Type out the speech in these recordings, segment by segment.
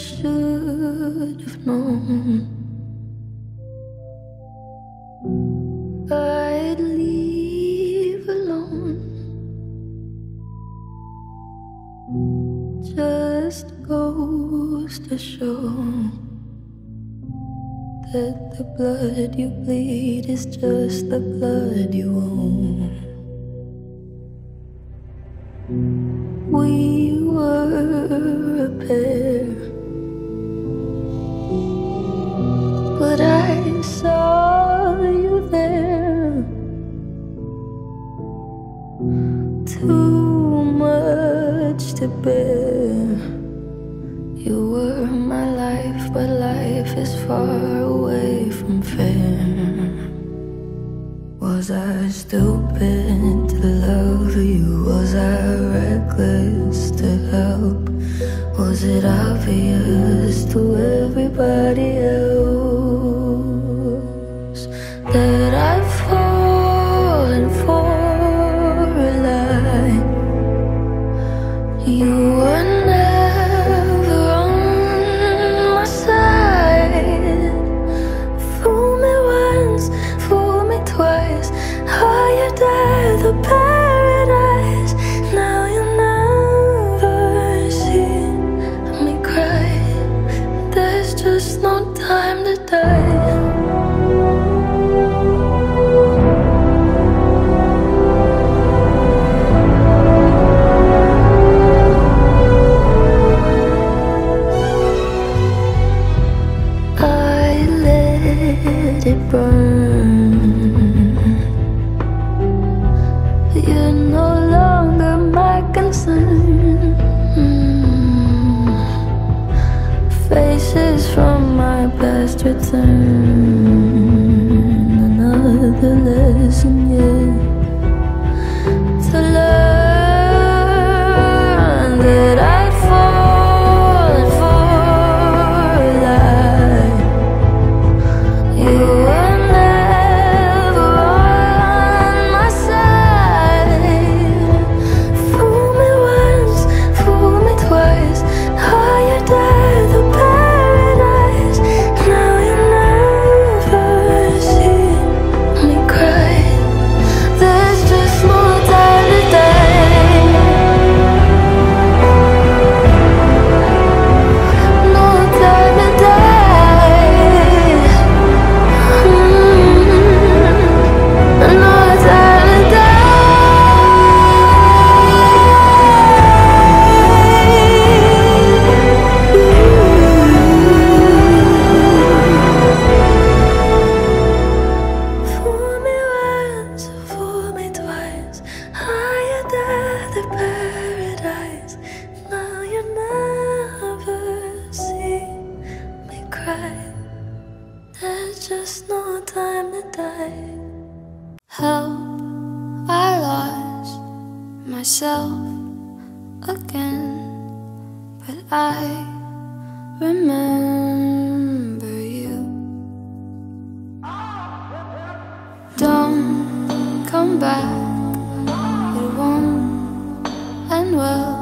should have known I'd leave alone. Just goes to show that the blood you bleed is just the blood you own. To bear. You were my life, but life is far away from fair. Was I stupid to love you? Was I reckless to help? Was it obvious to everybody just no time to die. Return. Another lesson paradise. Now you never see me cry. There's just no time to die. Help, I lost myself again, but I remember you. Don't come back, end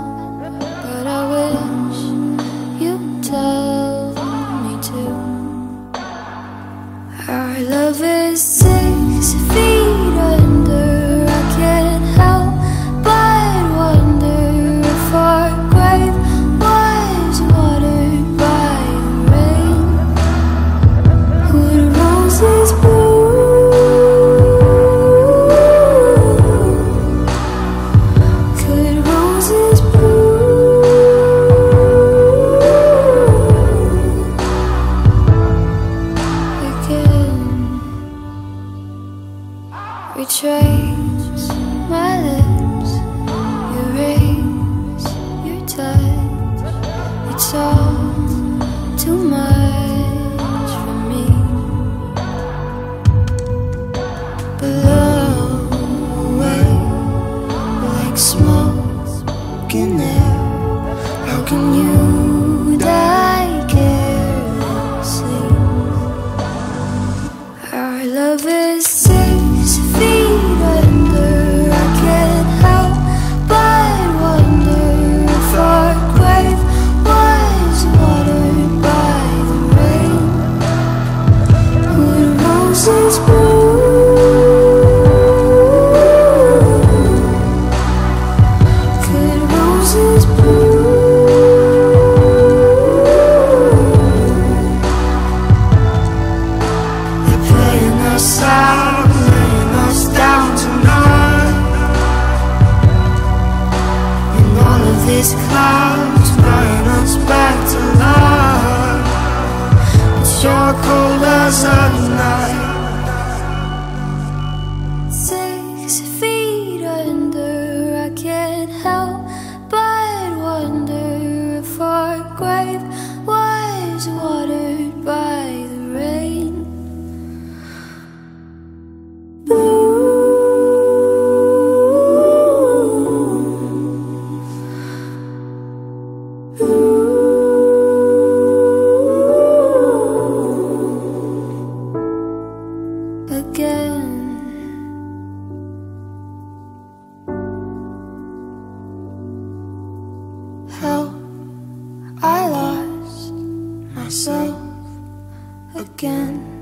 in. How can you these clouds us back to life. It's cold as a night. Myself again,